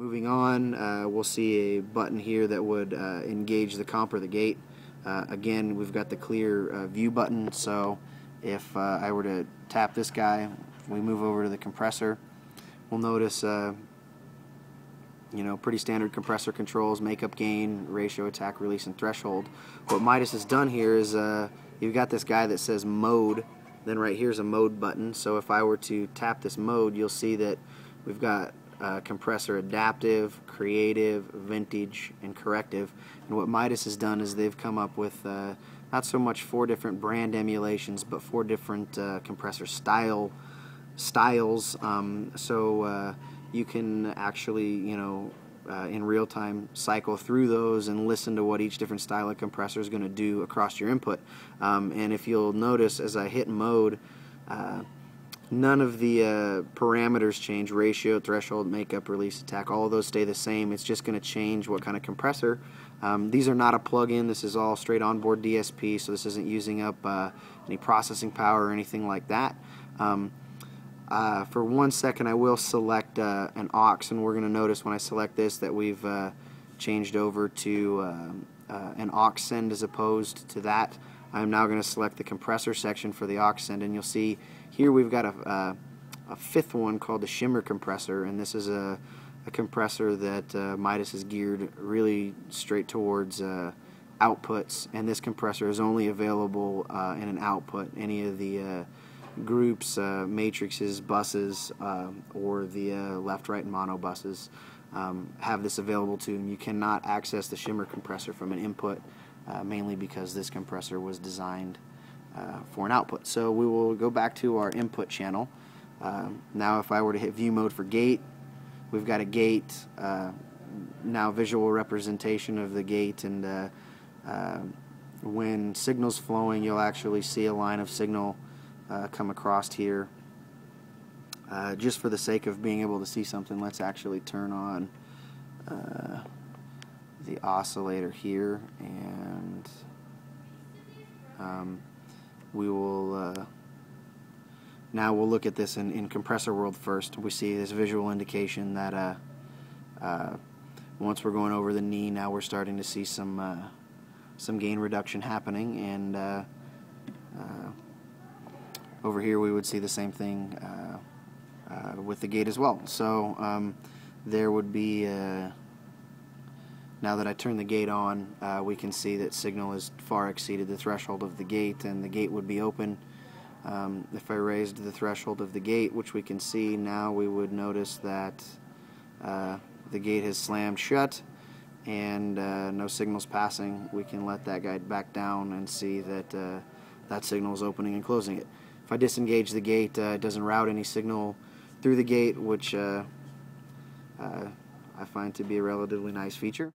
Moving on, uh, we'll see a button here that would uh, engage the comp or the gate. Uh, again, we've got the clear uh, view button, so if uh, I were to tap this guy, we move over to the compressor, we'll notice uh, you know, pretty standard compressor controls, makeup gain, ratio, attack, release, and threshold. What Midas has done here is uh, you've got this guy that says mode, then right here's a mode button. So if I were to tap this mode, you'll see that we've got uh, compressor adaptive, creative, vintage, and corrective. And what Midas has done is they've come up with uh, not so much four different brand emulations, but four different uh, compressor style styles. Um, so uh, you can actually, you know, uh, in real time cycle through those and listen to what each different style of compressor is going to do across your input. Um, and if you'll notice, as I hit mode, uh, None of the uh, parameters change, ratio, threshold, makeup, release, attack, all of those stay the same. It's just going to change what kind of compressor. Um, these are not a plug-in, this is all straight onboard DSP, so this isn't using up uh, any processing power or anything like that. Um, uh, for one second I will select uh, an aux and we're going to notice when I select this that we've uh, changed over to um, uh, an aux send as opposed to that. I'm now going to select the compressor section for the aux send and you'll see here we've got a, a, a fifth one called the shimmer compressor and this is a, a compressor that uh, Midas is geared really straight towards uh, outputs and this compressor is only available uh, in an output. Any of the uh, groups, uh, matrices, buses, um, or the uh, left, right, and mono buses um, have this available to and you cannot access the shimmer compressor from an input uh, mainly because this compressor was designed uh, for an output. So we will go back to our input channel. Um, now if I were to hit view mode for gate, we've got a gate, uh, now visual representation of the gate and uh, uh, when signal's flowing you'll actually see a line of signal come across here. just for the sake of being able to see something, let's actually turn on the oscillator here and um, we will uh, now we'll look at this in, in compressor world first. We see this visual indication that uh, uh, once we're going over the knee now we're starting to see some uh, some gain reduction happening and uh, uh, over here we would see the same thing with the gate as well. So um, there would be now that I turn the gate on, uh, we can see that signal has far exceeded the threshold of the gate and the gate would be open. Um, if I raised the threshold of the gate, which we can see now, we would notice that uh, the gate has slammed shut and uh, no signals passing. We can let that guide back down and see that uh, that signal is opening and closing it. If I disengage the gate, uh, it doesn't route any signal through the gate, which uh, I find to be a relatively nice feature.